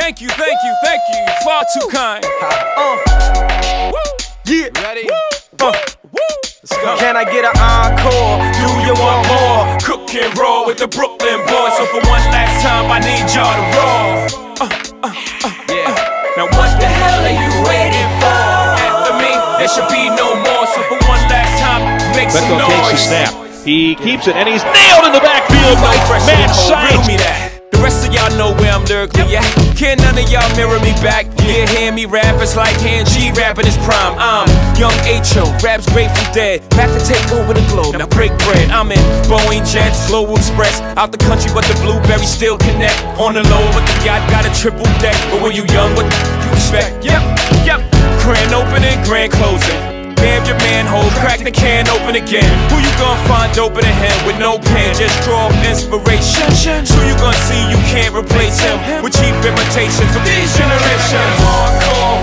Thank you, thank you, thank you. You're Far too kind. Uh. Yeah. Ready? Uh. Let's go. Can I get an encore? Do you want more? Cook and roll with the Brooklyn boys. So for one last time, I need y'all to roll. Uh, uh, uh, yeah. Now what the hell are you waiting for? After me, there should be no more. So for one last time, make some Beto takes the noise. snap. He keeps it, and he's nailed in the backfield by Fresh Matt and rest of y'all know where I'm lyrically at. Can none of y'all mirror me back? Yeah, hear me rap, it's like hand G rapping his prime. I'm young H.O., raps Grateful Dead. Back to take over the globe, now break bread. I'm in Boeing Jets, Global Express. Out the country, but the blueberries still connect. On the low, but the yacht got a triple deck. But when you young, what you expect? Yep, yep. Grand opening, grand closing. Bam your manhole, crack the can open again. Who you gonna find open a hand with no pen? Just draw inspiration. Who you gonna see you can't replace him with cheap imitations of these generations? Hardcore,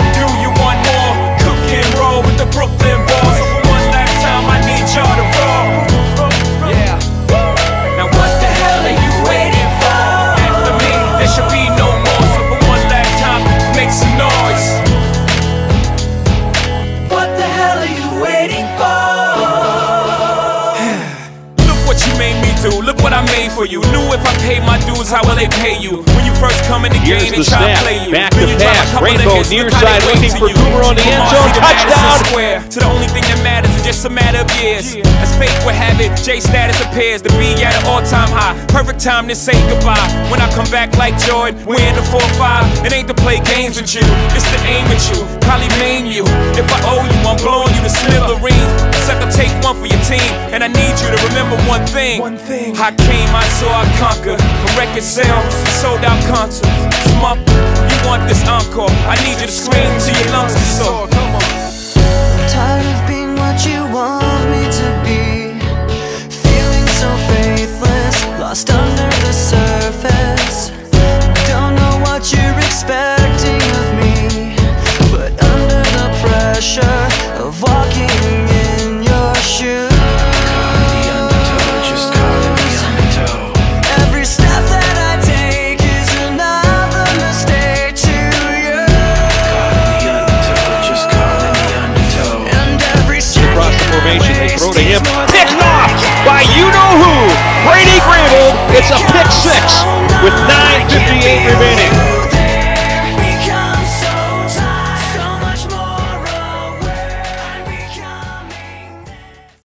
made me do. Look what I made for you. Knew if I paid my dues, how will they pay you? When you first come in the Here's game, the they try to snap. play you. Back Then to you drop a pass. Rainbow hits, near side looking for. Cooper on the end zone. Touchdown. Square, to the only thing that matters is just a matter of years. As fate would have it, J status appears to be at an all-time high. Perfect time to say goodbye. When I come back like Jordan, we're in the 4-5. It ain't to play games with you, it's to aim at you. Probably maim you. If I owe you, I'm blowing you to smithereens. Sucker, take one for your team, and I need you to remember one thing. One thing. I came, I saw, I conquered. From record sales, to sold out concerts. Come up, you want this encore? I need you to scream till your lungs they